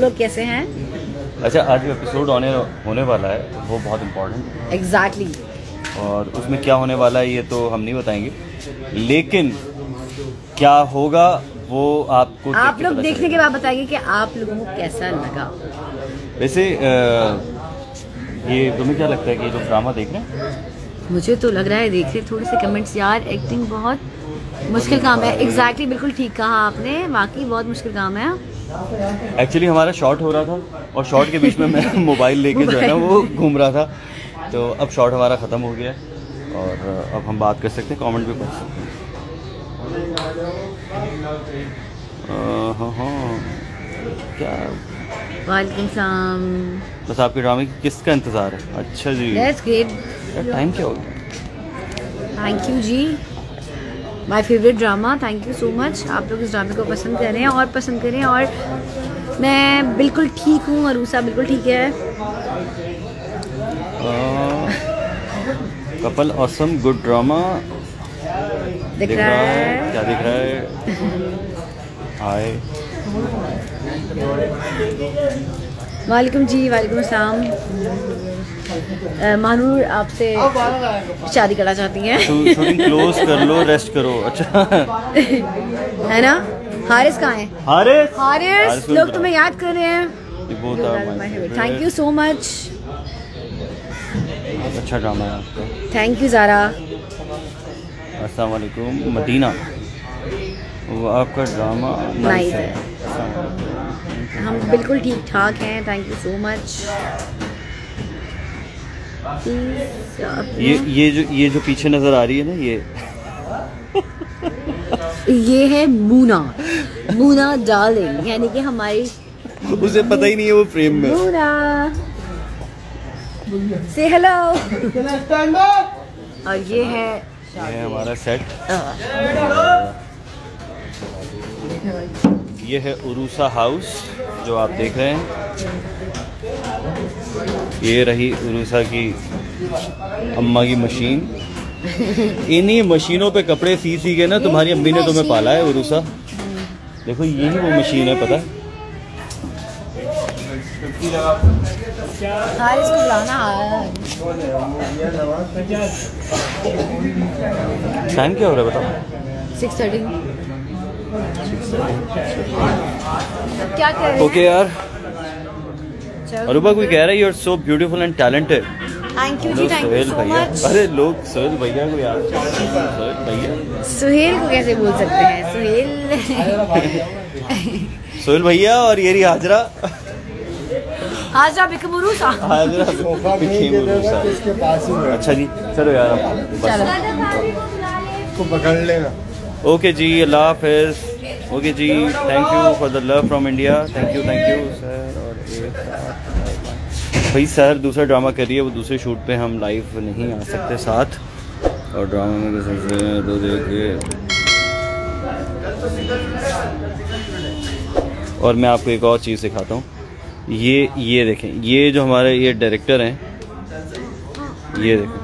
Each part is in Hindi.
लोग कैसे हैं? अच्छा आज जो एपिसोड होने होने वाला है वो बहुत इम्पोर्टेंट एग्जैक्टली exactly. और उसमें क्या होने वाला है ये तो हम नहीं बताएँगे। लेकिन क्या होगा वो आपको आप लोग देखने के बाद बताइए कि आप लोगों को कैसा लगा। वैसे ये तुम्हें क्या लगता है कि ये लोग ड्रामा देख रहे हैं? मुझे तो लग रहा है देखिए थोड़े से कमेंट्स यार एक्टिंग बहुत मुश्किल काम है। एग्जैक्टली exactly, बिल्कुल ठीक कहा आपने। वाकई बहुत मुश्किल काम है। एक्चुअली हमारा शॉट हो रहा था और शॉट के बीच में मैं मोबाइल लेके जो है ना वो घूम रहा था। तो अब शॉट हमारा ख़त्म हो गया और अब हम बात कर सकते हैं कमेंट भी पढ़ सकते हैं। हाँ हाँ क्या वालेकुम सलाम बस आपके ड्रामे की किसका इंतज़ार है। अच्छा जी। दैट्स ग्रेट टाइम क्या हो गया? Thank you ji. My favourite drama thank you so much आप लोग इस ड्रामे को पसंद करें और पसंद करें और मैं बिल्कुल ठीक हूँ अरूसा बिल्कुल ठीक है। कपल ऑसम गुड ड्रामा दिख रहा है। क्या दिख रहा है? हाय। वालेकुम जी वालेकुम अस्सलाम। मानूर आपसे शादी करना चाहती हैं। शूटिंग क्लोज कर लो रेस्ट करो। अच्छा। है ना? हारिस कहाँ है? हारिस? हारिस लोग तुम्हें याद कर रहे हैं. थैंक यू सो मच अच्छा ड्रामा है आपका। थैंक यू ज़ारा अस्सलाम वालेकुम मदीना। वो आपका ड्रामा नाइस है। हम बिल्कुल ठीक ठाक हैं थैंक यू सो मच ये ये जो ये जो पीछे नज़र आ रही है ना ये। ये है मूना मूना डार्लिंग यानी कि हमारी उसे पता ही नहीं है वो फ्रेम में। मूना से हेलो और ये है ये है हमारा सेट ये है उरूसा हाउस जो आप देख रहे हैं। ये रही उरूसा की अम्मा की मशीन। इन्हीं मशीनों पे कपड़े सी सी के ना तुम्हारी अम्मी ने तुम्हें पाला है उरूसा। देखो यही वो मशीन है पता है हारिस को बुलाना टाइम क्या हो रहा है बताओ सिक्स थर्टी क्या कह रहे ओके यार. अरूबा कोई कह रहा है you are so beautiful and talented thank you ji thank you so much अरे लोग सोहेल भैया को याद सोहेल भैया। सुहेल को कैसे बोल सकते हैं? सुहेल। सोहेल भैया और ये रही हाजरा। हाजरा बिकमुरू सा हाजरा उरूसा। इसके पास ही अच्छा जी चलो यार चलो। को पकड़ लेना ओके जी अल्लाह हाफिज। Okay ji thank you for the love from India thank you thank you sir और एक भाई सर दूसरा ड्रामा कर रही है वो दूसरे शूट पे हम लाइव नहीं आ सकते साथ। और ड्रामा में कैसे सोच रहे हैं तो देखिए। और मैं आपको एक और चीज़ सिखाता हूँ। ये ये देखें, ये जो हमारे ये डायरेक्टर हैं, ये देखें।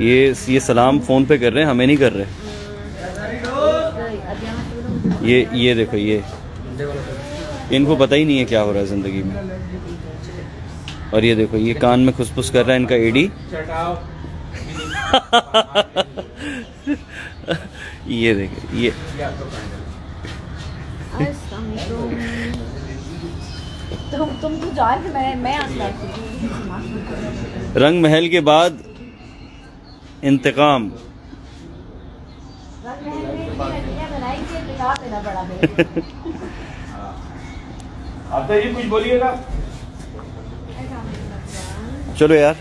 ये ये सलाम फ़ोन पे कर रहे हैं, हमें नहीं कर रहे। ये ये देखो, ये। इनको पता ही नहीं है क्या हो रहा है ज़िंदगी में। और ये देखो, ये कान में खुसफुस कर रहा है इनका एडी ये देखो, ये। तुम तुम तो जान मैं मैं रंग महल के बाद इंतकाम। आप तो ये कुछ बोलिएगा। चलो यार।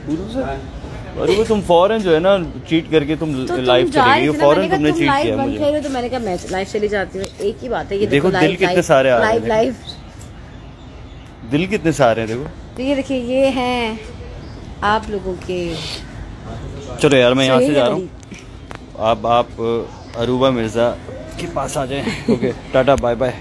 अरे वो तुम फ़ौरन जो है ना चीट करके तुम तो लाइव चली गई फ़ौरन तुमने चीट किया मुझे। तो मैंने कहा मैं लाइव चली जाती हूँ। एक ही बात है ये देखो, दिल कितने सारे आ रहे हैं, लाइव लाइव दिल कितने सारे हैं देखो। तो ये देखिए ये हैं आप लोगों के। चलो यार मैं यहाँ से जा रहा हूँ। आप आप अरूबा मिर्ज़ा के पास आ जाएँ। Okay tata bye bye